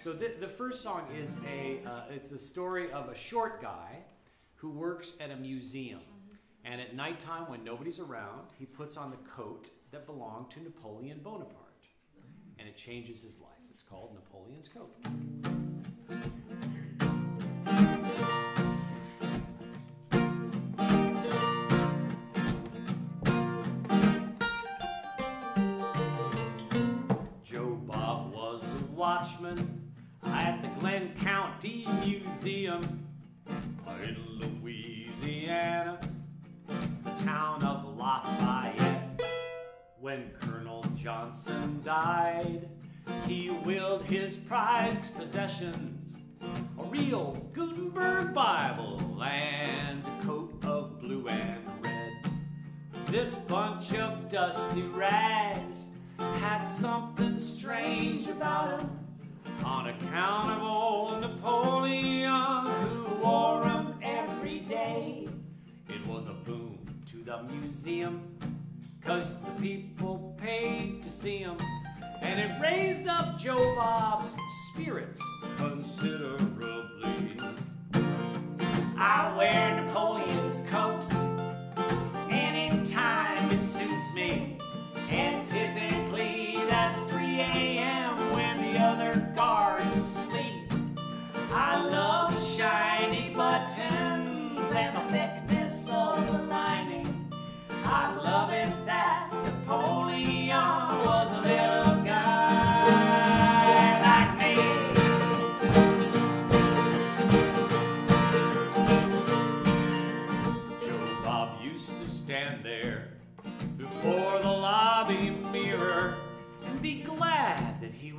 So the, the first song is a uh, it's the story of a short guy who works at a museum. And at nighttime, when nobody's around, he puts on the coat that belonged to Napoleon Bonaparte. And it changes his life. It's called Napoleon's Coat. Joe Bob was a watchman at the Glen County Museum in Louisiana, the town of Lafayette. When Colonel Johnson died, he willed his prized possessions a real Gutenberg Bible and a coat of blue and red. This bunch of dusty rags had something strange about 'em on account of old Napoleon who wore 'em every day. It was a boom to the museum cause the people paid to see see 'em and it raised up Joe Bob's spirits considerably.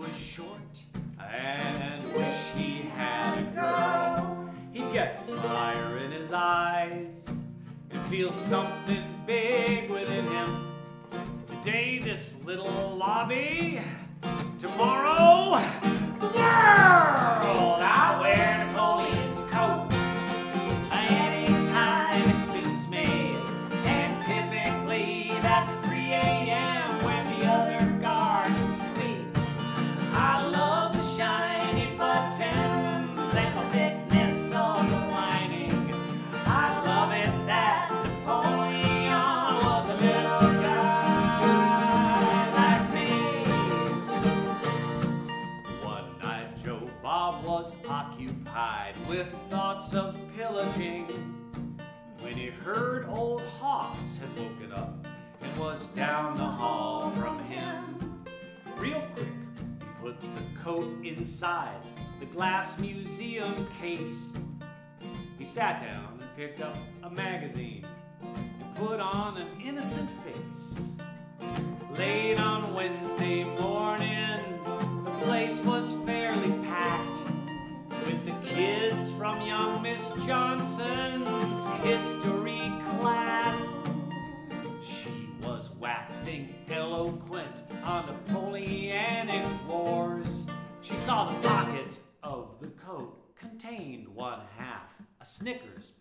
Was short and wish he had a girl. He'd get fire in his eyes and feel something big within him. Today, this little lobby, pillaging when he heard old Hoss had woken up and was down the hall from him. Real quick, he put the coat inside the glass museum case. He sat down and picked up a magazine and put on an innocent Johnson's history class. She was waxing eloquent on Napoleonic wars. She saw the pocket of the coat contained one half a Snickers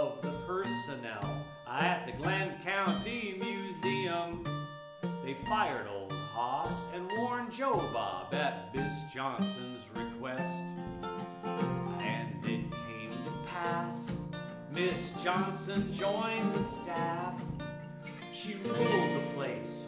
of the personnel at the Glen County Museum. They fired old Hoss and warned Joe Bob at Miss Johnson's request. And it came to pass, Miss Johnson joined the staff. She ruled the place